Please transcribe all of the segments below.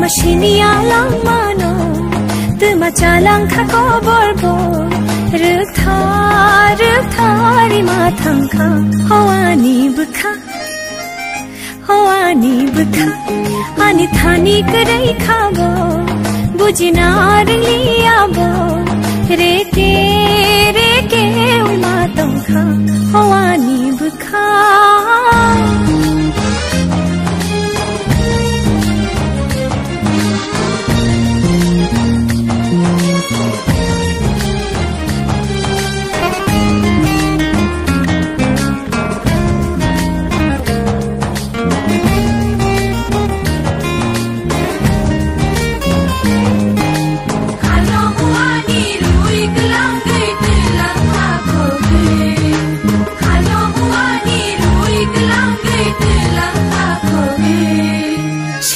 মাসিনিয়া মানো তোমা চালাং খাকো বলবো 르থার 르থারি মাথাং খা হওয়ানি বুখা হওয়ানি বুখা আনি থানি করাই খাবো বুঝিনা রিয়াবো রে কে রে কে ওই মাতাং খা হওয়ানি বুখা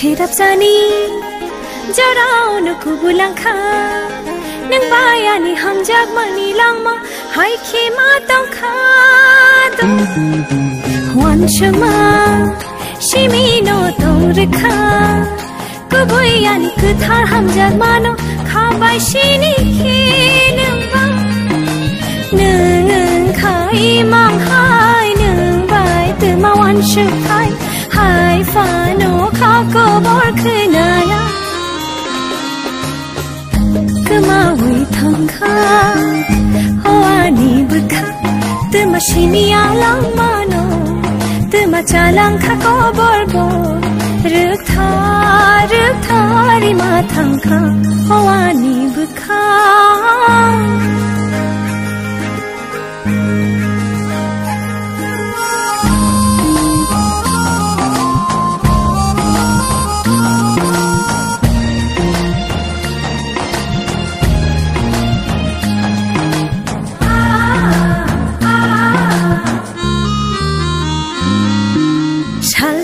Sirap sani Jaraw na kubulang ka Nang bayani hamjag manilang ma Hai ki matang ka Huan shama Shimi no tong rikha Kuboy yani kuthar hamjag mano Khabay shini ki nang bang Nang nang khai mang hai Nang bay tu ma wan shu khai Hai fai no kha ko bor khunaya kama wi thang kha bukha tu ma shiniya lang mano tu ma chalang kha ko bor bor ruk tha ruk tha ri ma thang kha hawani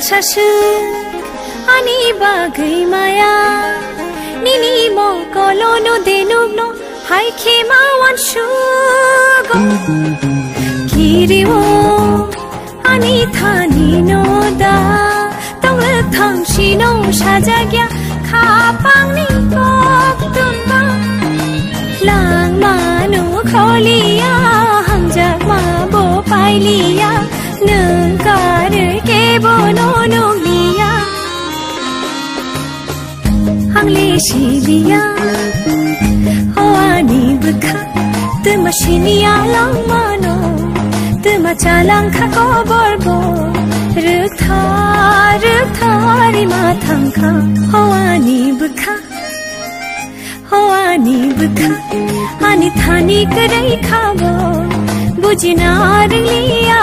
bukha শাশুক আনি বাগৈ মায়া নিনি ম কলনো দেনুক ন high খেমা one সুগ কিরি ও আনি থানি নো দা তং থাং শিনো সাজাগ্যা খা পাংনি কক তুম্বা lang manu kholiya hamjak ma bo pailiya nung kar ke shiliya hoani bukha tu mashiniya lang mano tu machalang kha ko bor bo ruk tha ruk tha ri ma thang kha hoani bukha hawani bukha ani thani karai khabo bujina ringliya